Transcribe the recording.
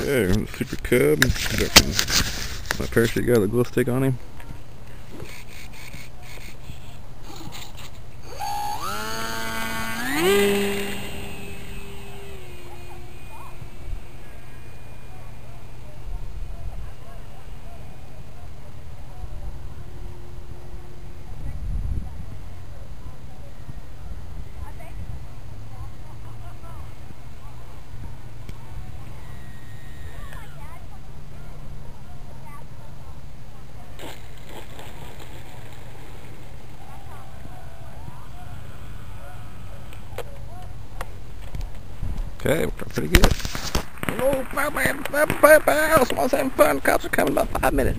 Okay, Super Cub. Got my parachute got a glow stick on him. Okay, we're pretty good. Hello, Fireman, Fireman, Fireman, Someone's having fun. Cops are coming in about five minutes.